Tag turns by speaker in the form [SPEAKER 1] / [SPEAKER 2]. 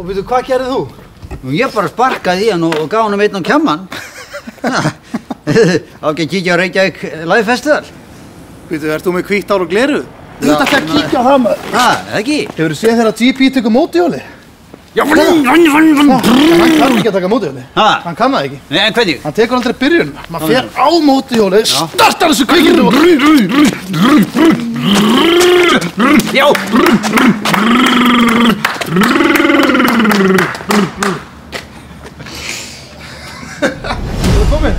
[SPEAKER 1] Og veitu, hvað gerðið þú?
[SPEAKER 2] Og ég bara sparkaði í hann og, gaf hann um einn á kjamman. Á ekki að kíkja á Reykjavík Live Festival.
[SPEAKER 1] Veitu, ert þú með hvítt ár og gleru? Þú ert ekki að kíkja á það maður.
[SPEAKER 2] Ha, ekki?
[SPEAKER 1] Hefur þú séð þegar GP tekur mótihjóli?
[SPEAKER 2] Já, vann, vann, vann, vann.
[SPEAKER 1] Hann kann ekki að taka mótihjóli.
[SPEAKER 2] Ha?
[SPEAKER 1] Hann kann það ekki.
[SPEAKER 2] Nei, en hvernig?
[SPEAKER 1] Hann tekur aldrei byrjun. Maður fer á mótihjóli, startar þessu kveikinu og...
[SPEAKER 2] Já!
[SPEAKER 1] Þú er komin?